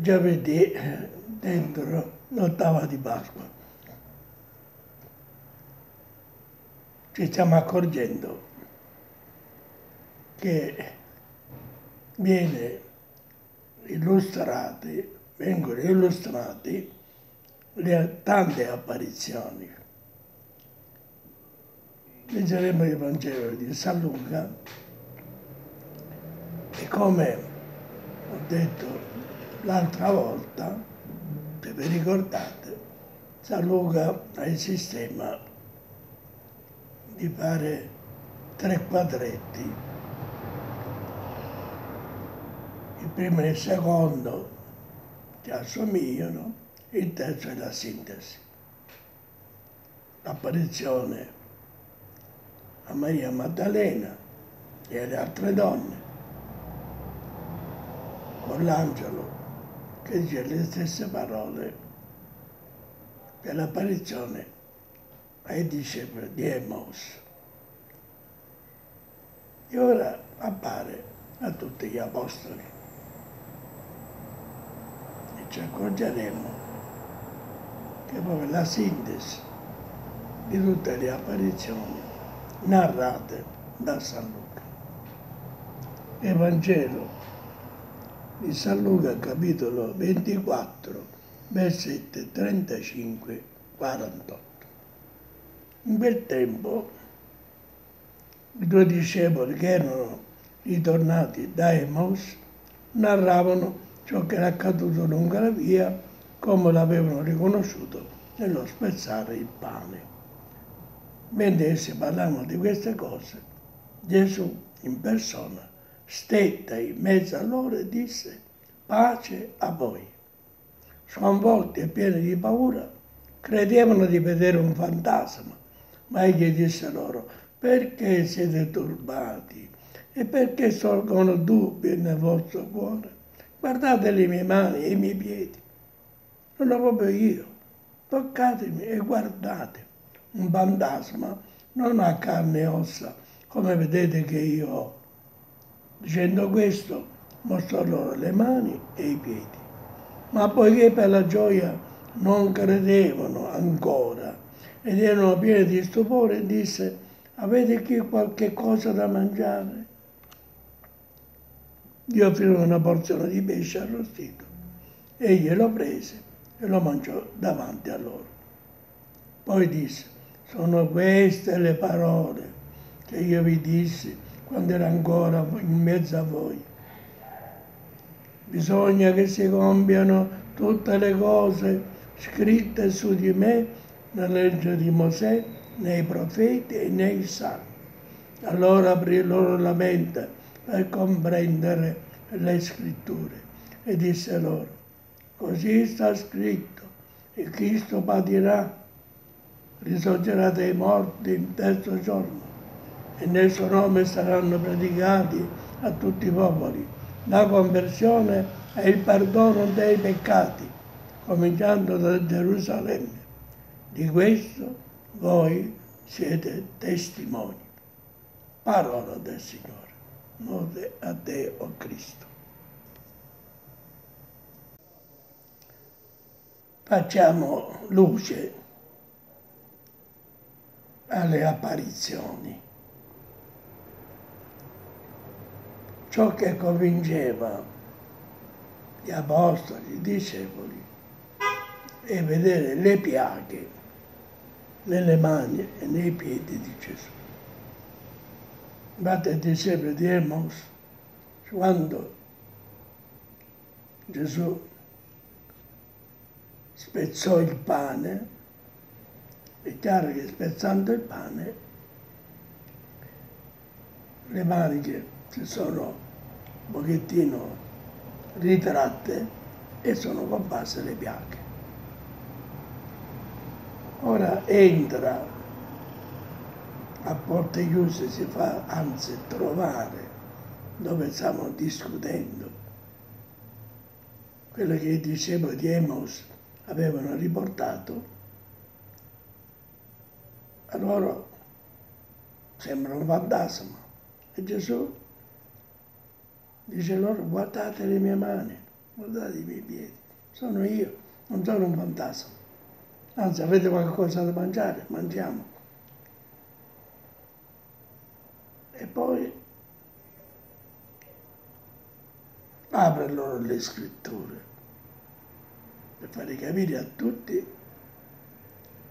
giovedì dentro l'ottava di Pasqua. Ci stiamo accorgendo che viene illustrati, vengono illustrati le tante apparizioni. Leggeremo il Vangelo di San Luca e come ho detto l'altra volta, se vi ricordate, San Luca ha il sistema di fare tre quadretti. Il primo e il secondo che assomigliano, il terzo è la sintesi. L'apparizione a Maria Maddalena e alle altre donne, con l'angelo che dice le stesse parole per l'apparizione ai discepoli di Emmaus. E ora appare a tutti gli apostoli. E ci accorgeremo che poi la sintesi di tutte le apparizioni narrate da San Luca. Evangelo di San Luca capitolo 24 versetti 35-48. In quel tempo i due discepoli che erano ritornati da Emmaus narravano ciò che era accaduto lungo la via, come l'avevano riconosciuto nello spezzare il pane. Mentre essi parlavano di queste cose, Gesù in persona stette in mezzo a loro e disse pace a voi. Sconvolti e pieni di paura, credevano di vedere un fantasma, ma egli disse loro, perché siete turbati e perché sorgono dubbi nel vostro cuore? Guardate le mie mani e i miei piedi, non lo proprio io, toccatemi e guardate. Un fantasma non ha carne e ossa, come vedete che io ho. Dicendo questo, mostrò loro le mani e i piedi. Ma poiché per la gioia non credevano ancora ed erano pieni di stupore, disse, avete qui qualche cosa da mangiare? Gli offrirono una porzione di pesce arrostito. Egli lo prese e lo mangiò davanti a loro. Poi disse, sono queste le parole che io vi dissi quando ero ancora in mezzo a voi. Bisogna che si compiano tutte le cose scritte su di me nella legge di Mosè, nei profeti e nei salmi. Allora aprì loro la mente per comprendere le scritture e disse loro, così sta scritto, il Cristo patirà, risorgerà dai morti il terzo giorno e nel suo nome saranno predicati a tutti i popoli la conversione e il perdono dei peccati, cominciando da Gerusalemme. Di questo voi siete testimoni. Parola del Signore. Lode a te, o oh Cristo. Facciamo luce alle apparizioni. Ciò che convinceva gli apostoli, i discepoli, è vedere le piaghe nelle mani e nei piedi di Gesù. Infatti i discepoli di Emmaus, quando Gesù spezzò il pane, è chiaro che spezzando il pane le maniche si sono pochettino ritratte e sono comparse le piaghe. Ora entra a porte chiuse si fa anzi trovare dove stiamo discutendo quello che i discepoli di Emmaus avevano riportato, a loro sembra un fantasma. E Gesù dice loro guardate le mie mani guardate i miei piedi, sono io, non sono un fantasma. Anzi, avete qualcosa da mangiare? Mangiamo. E poi apre loro le scritture per fare capire a tutti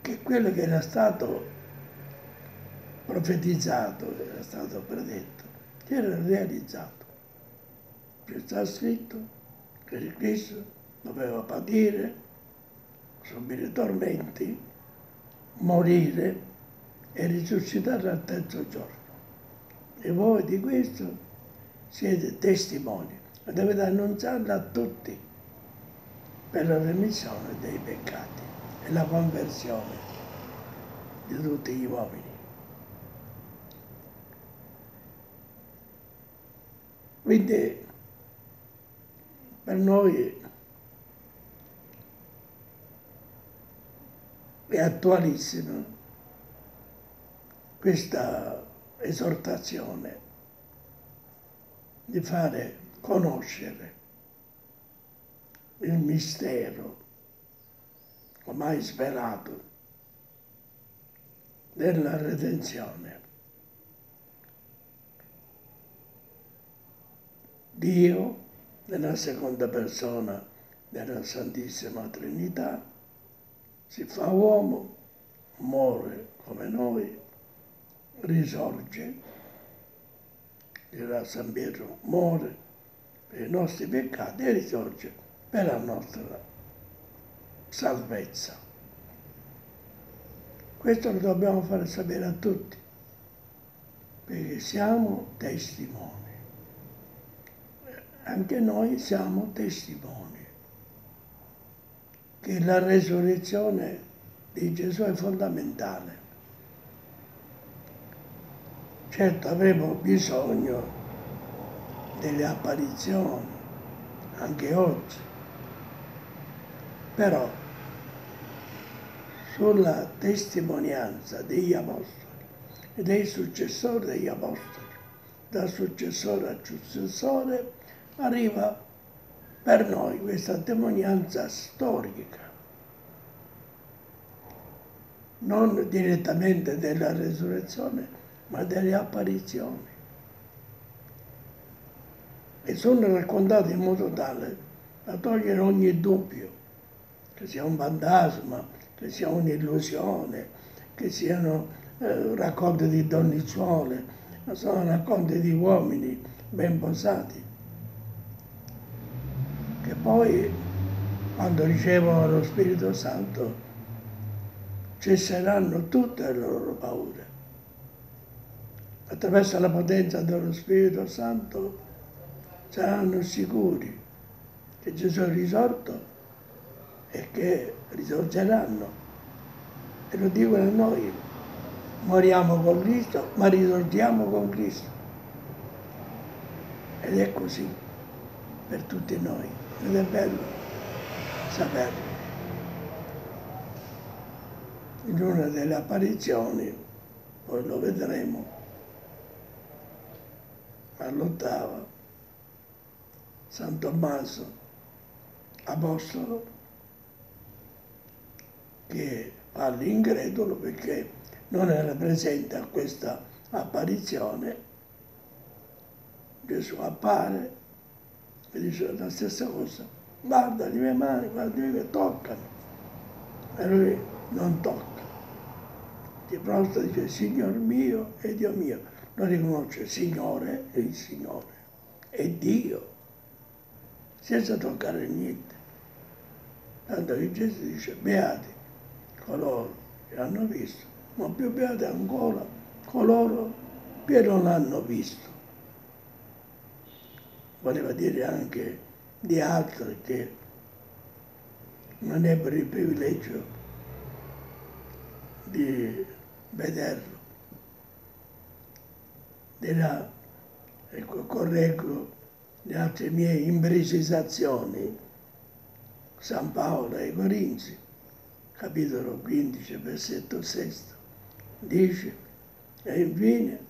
che quello che era stato profetizzato, era stato predetto, che era realizzato. C'è sta scritto che Cristo doveva patire, subire tormenti, morire e risuscitare al terzo giorno. E voi di questo siete testimoni e dovete annunciarlo a tutti per la remissione dei peccati e la conversione di tutti gli uomini. Quindi per noi è attualissima questa esortazione di fare conoscere il mistero ormai sperato della redenzione. Dio, nella seconda persona della Santissima Trinità, si fa uomo, muore come noi, risorge, dirà San Pietro, muore per i nostri peccati e risorge per la nostra salvezza. Questo lo dobbiamo fare sapere a tutti, perché siamo testimoni anche noi siamo testimoni che la resurrezione di Gesù è fondamentale. Certo avremo bisogno delle apparizioni, anche oggi, però sulla testimonianza degli apostoli e dei successori degli apostoli, da successore a successore, arriva per noi questa testimonianza storica, non direttamente della resurrezione, ma delle apparizioni. E sono raccontate in modo tale da togliere ogni dubbio, che sia un fantasma, che sia un'illusione, che siano eh, racconti di donnicciole, ma sono racconti di uomini ben posati che poi quando ricevono lo Spirito Santo cesseranno tutte le loro paure. Attraverso la potenza dello Spirito Santo saranno sicuri che Gesù è risorto e che risorgeranno. E lo dicono a noi, moriamo con Cristo, ma risorgiamo con Cristo. Ed è così per tutti noi ed è bello saperlo. In una delle apparizioni, poi lo vedremo, all'ottava, San Tommaso, apostolo, che fa l'incredulo perché non era presente a questa apparizione, Gesù appare e dice la stessa cosa, guarda le mie mani, guarda le mie toccano. E lui non tocca. Ti prostra e dice Signor mio e Dio mio. Non riconosce Signore e il Signore. E Dio, senza toccare niente. Tanto che Gesù dice, beati coloro che hanno visto, ma più beati ancora coloro che non hanno visto voleva dire anche di altri che non ebbero il privilegio di vederlo. Era, ecco, correggo le altre mie imprecisazioni, San Paolo ai Corinzi, capitolo 15, versetto 6, dice, e infine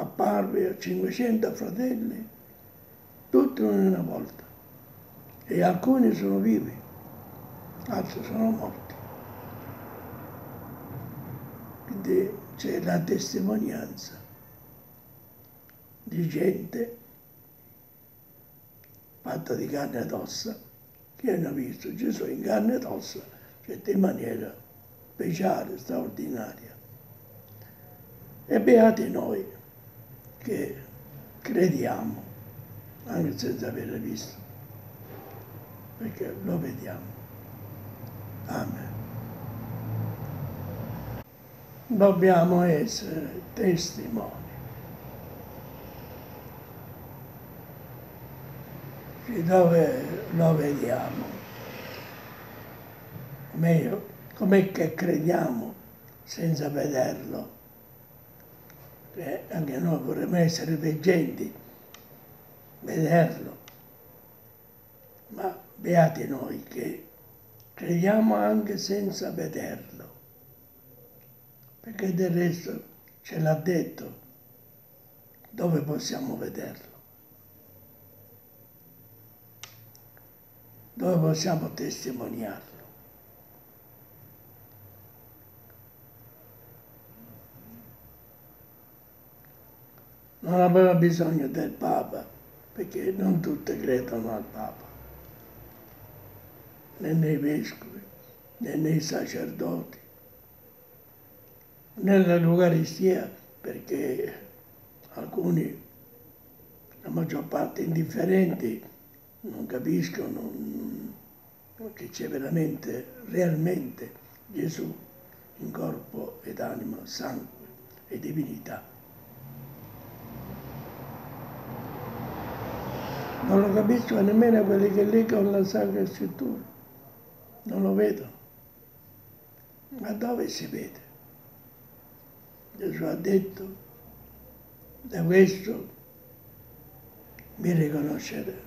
apparve a 500 fratelli tutti in una volta. E alcuni sono vivi, altri sono morti. Quindi c'è la testimonianza di gente fatta di carne ed ossa che hanno visto Gesù in carne ed ossa, cioè in maniera speciale, straordinaria. E beati noi che crediamo, anche senza averlo visto, perché lo vediamo. Amen. Dobbiamo essere testimoni. Di dove lo vediamo? Meglio, com'è che crediamo senza vederlo? Eh, anche noi vorremmo essere veggenti, vederlo. Ma beati noi che crediamo anche senza vederlo, perché del resto ce l'ha detto dove possiamo vederlo, dove possiamo testimoniarlo. Non aveva bisogno del Papa, perché non tutte credono al Papa, né nei vescovi, né nei sacerdoti, nell'Eucaristia, perché alcuni, la maggior parte indifferenti, non capiscono che c'è veramente, realmente Gesù in corpo ed anima, sangue e divinità. Non lo capiscono nemmeno quelli che leggono la Sacra Scrittura. Non lo vedono. Ma dove si vede? Gesù ha detto, da questo mi riconoscerete,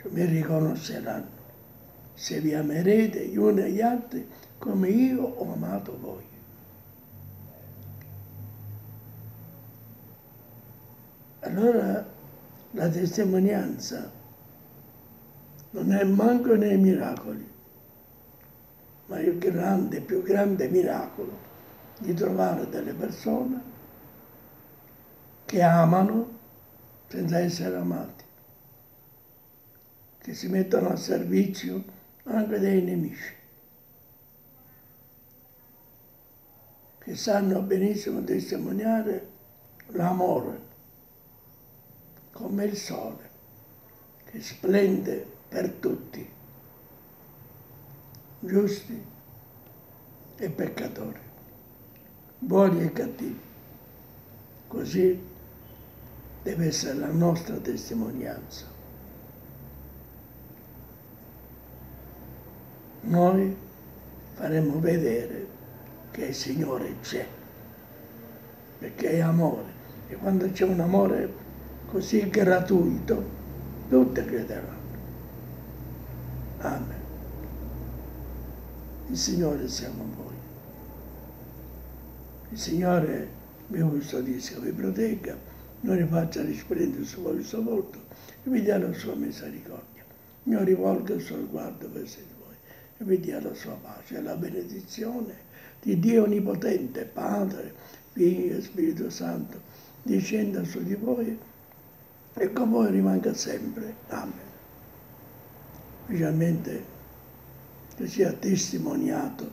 cioè mi riconosceranno, se vi amerete gli uni agli altri come io ho amato voi. Allora la testimonianza non è manco nei miracoli, ma il grande, più grande miracolo di trovare delle persone che amano senza essere amati, che si mettono a servizio anche dei nemici, che sanno benissimo testimoniare l'amore come il sole che splende per tutti, giusti e peccatori, buoni e cattivi. Così deve essere la nostra testimonianza. Noi faremo vedere che il Signore c'è, perché è amore. E quando c'è un amore così gratuito, tutte crederanno. Amen. Il Signore sia con voi. Il Signore vi custodisca, vi protegga, non rifaccia risplendere su voi il suo volto e vi dia la sua misericordia. Mi rivolga il suo sguardo verso di voi e vi dia la sua pace e la benedizione di Dio Onnipotente, Padre, Figlio e Spirito Santo, discenda su di voi e con voi rimanga sempre. Amen. Specialmente che sia testimoniato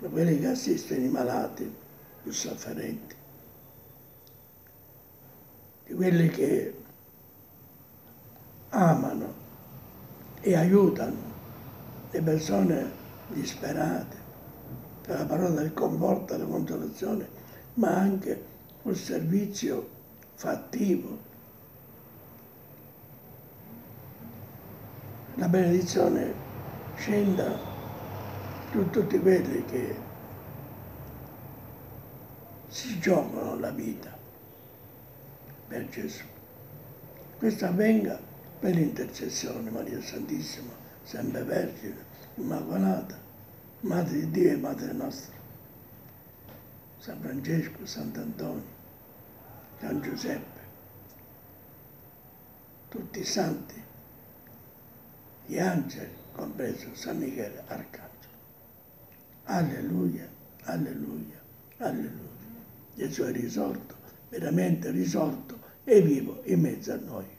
da quelli che assistono i malati più sofferenti, di quelli che amano e aiutano le persone disperate, per la parola del conforto, la consolazione, ma anche col servizio fattivo. La benedizione scenda su tutti quelli che si giocano la vita per Gesù. Questo avvenga per l'intercessione Maria Santissima, sempre Vergine, Immacolata, Madre di Dio e Madre nostra. San Francesco, Sant'Antonio, San Giuseppe, tutti i santi, gli angeli, compreso San Michele Arcangelo. Alleluia, alleluia, alleluia. Gesù è risorto, veramente risorto e vivo in mezzo a noi.